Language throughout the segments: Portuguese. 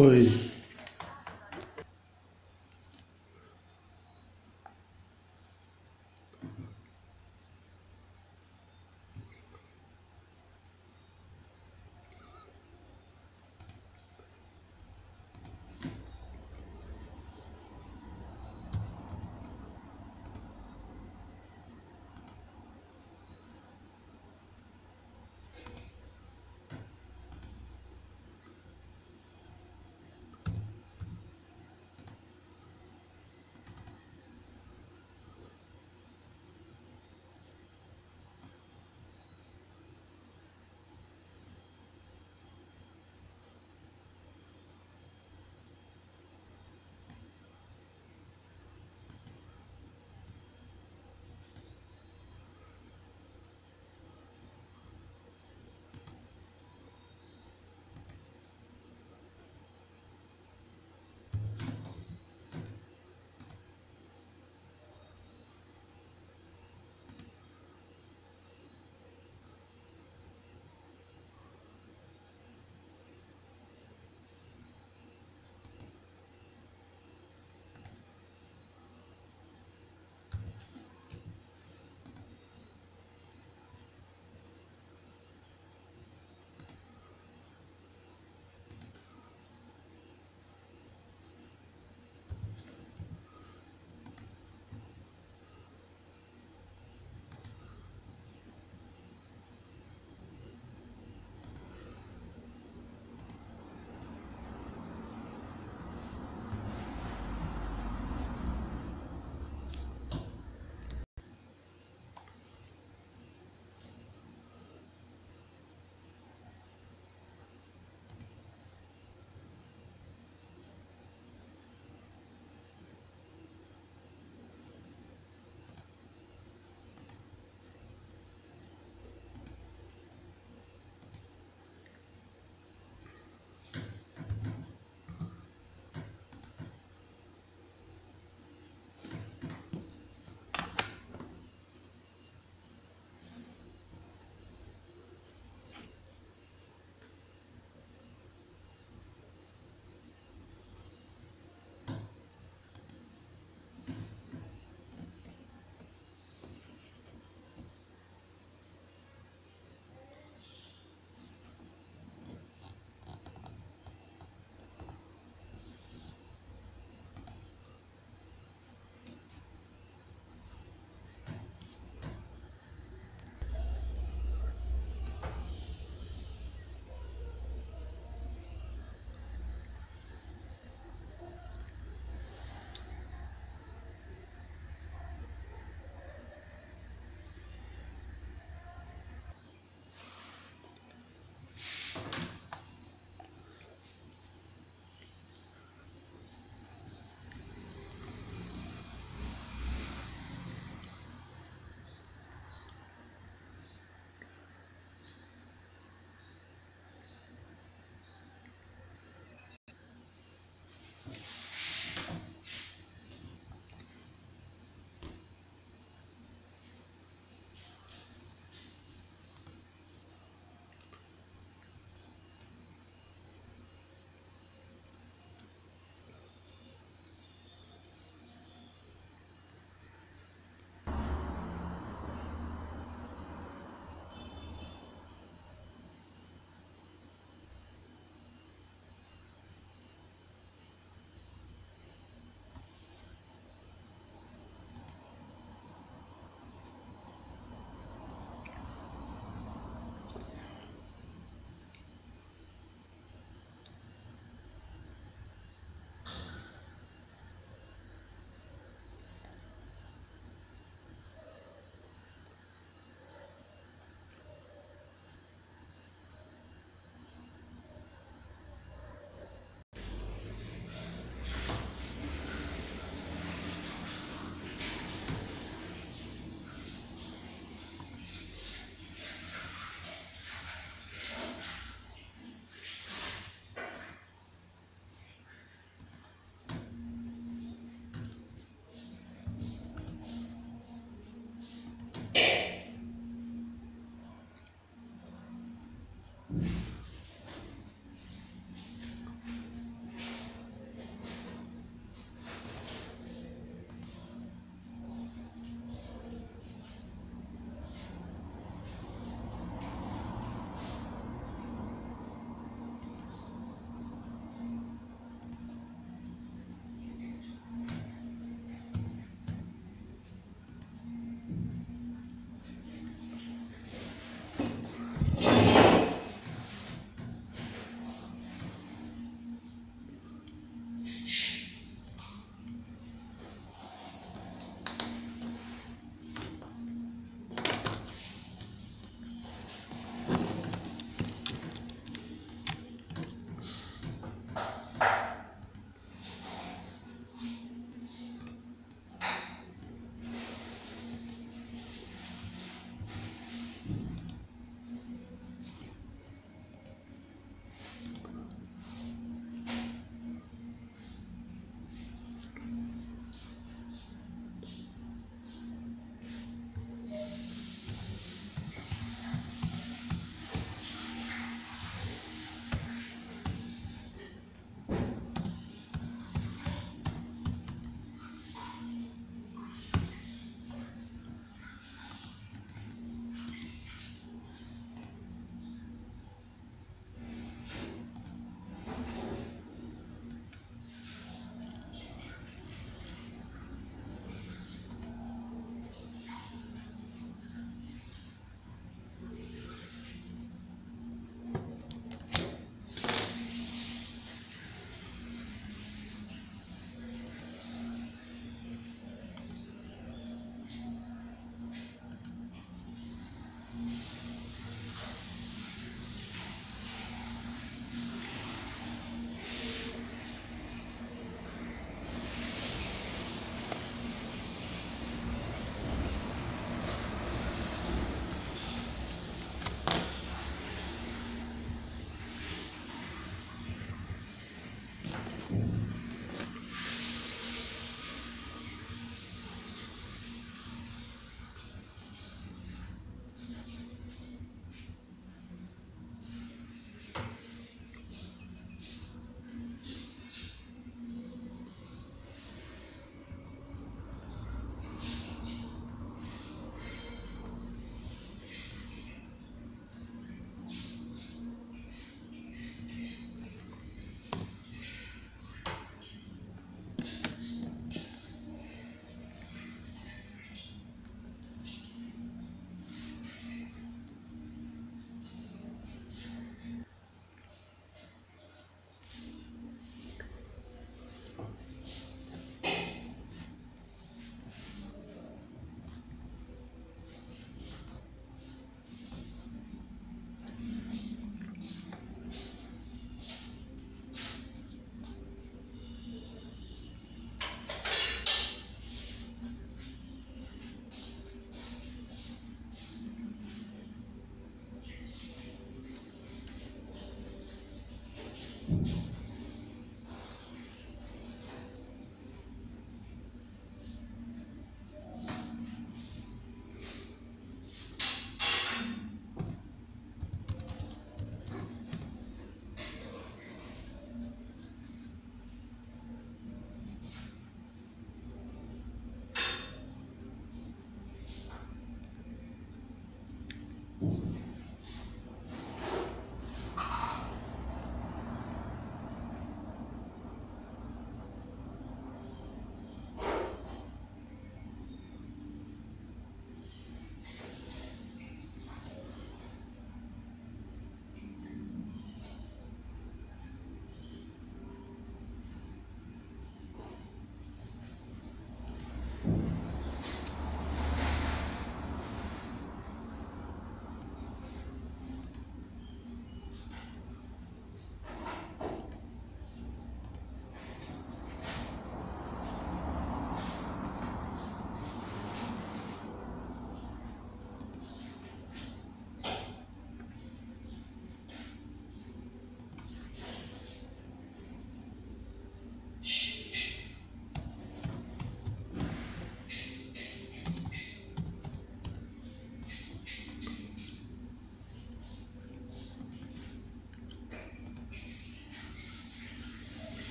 Foi.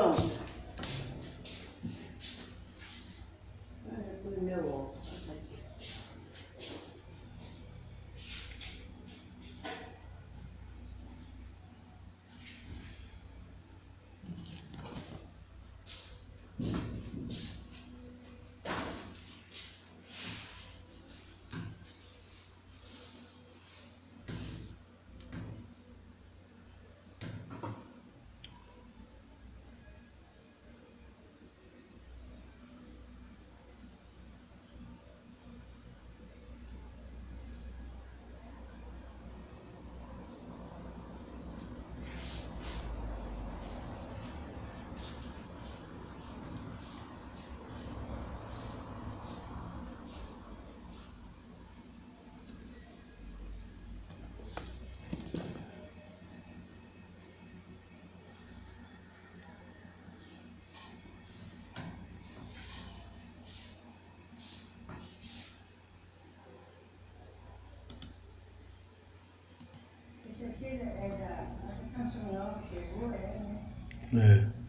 from. 네. 네.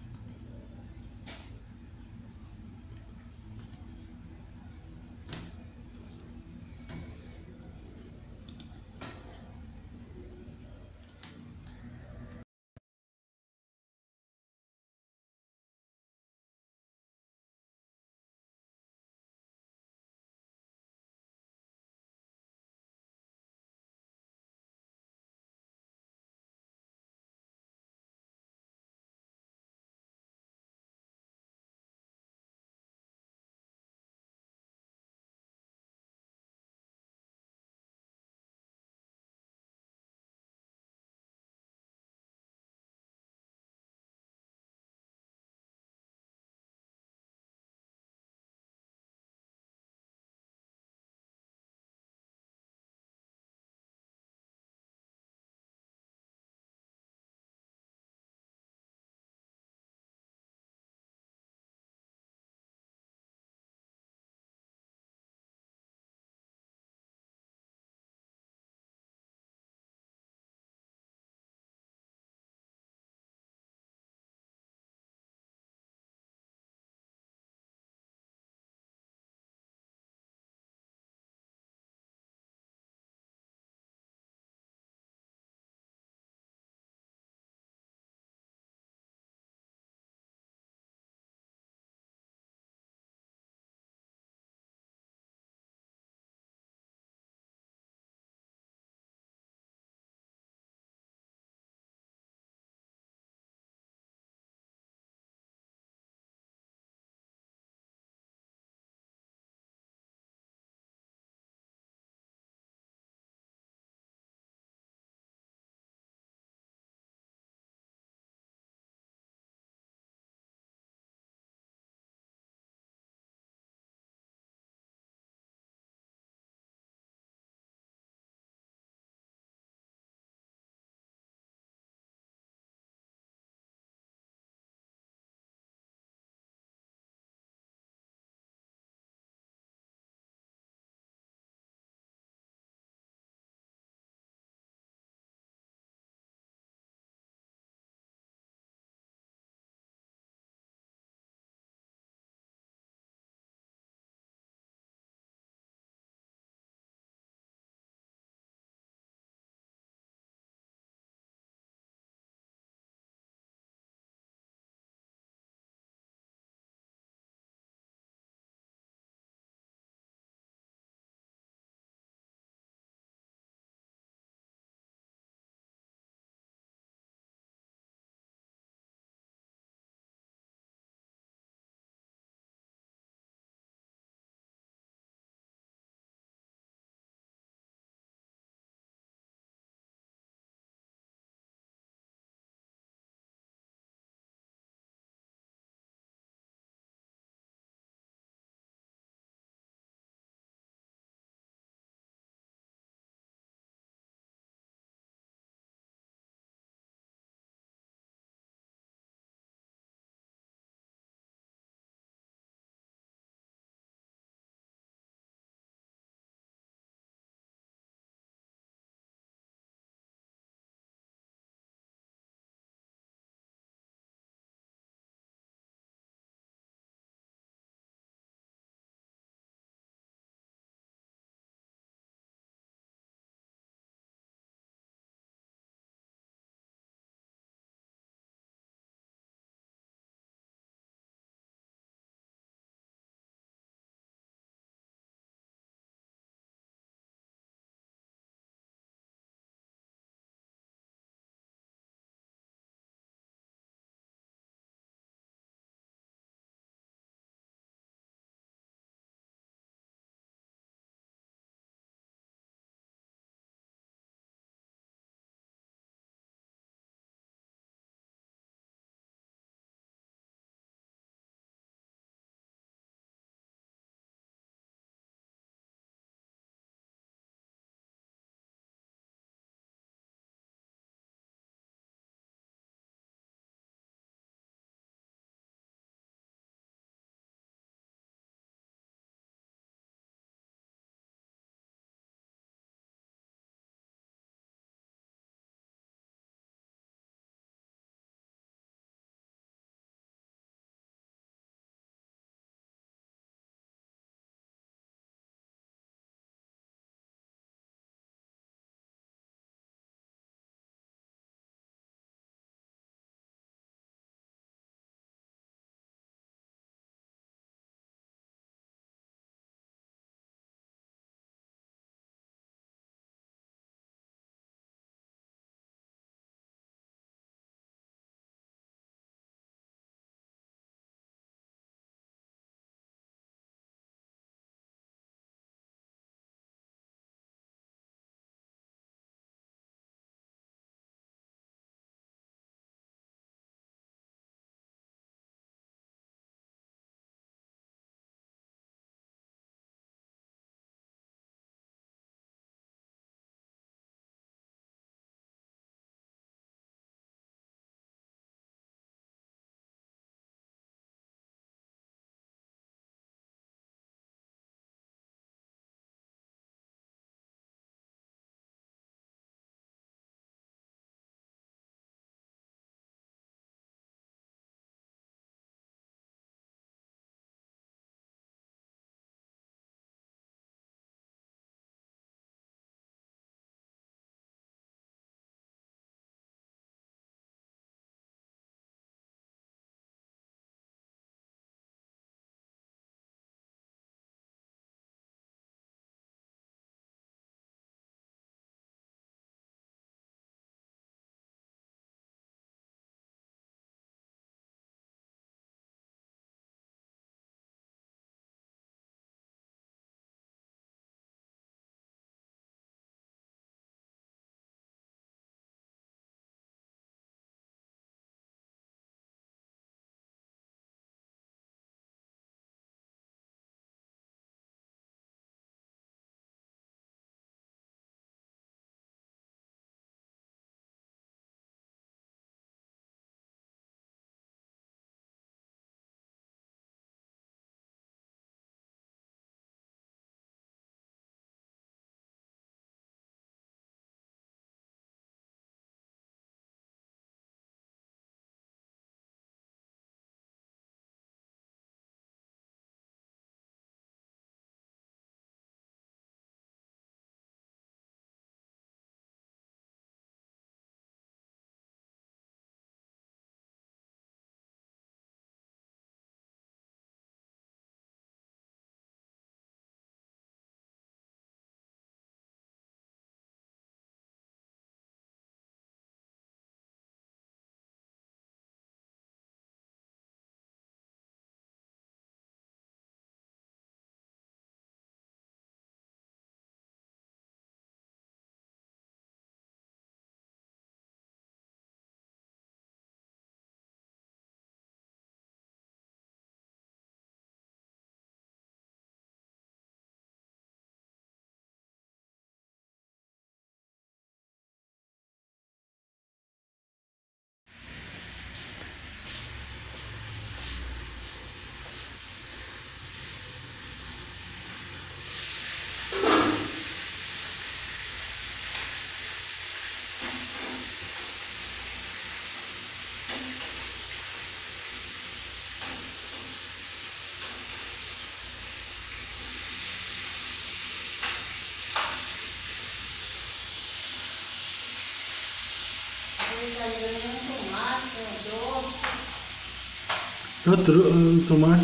O tomate.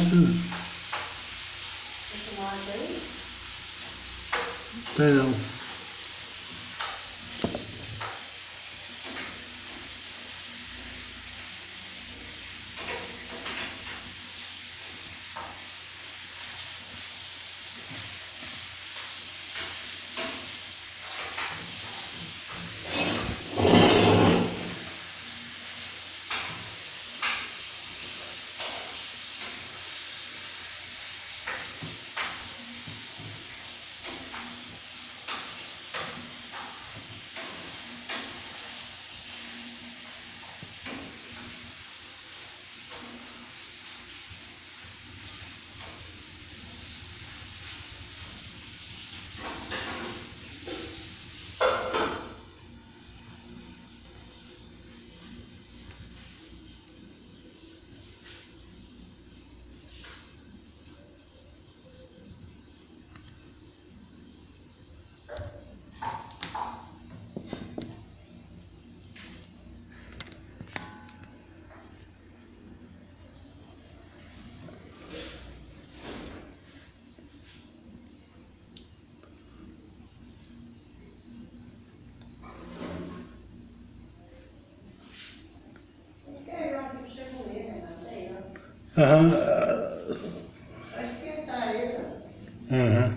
Esse tomate aí? Tem não. हाँ हाँ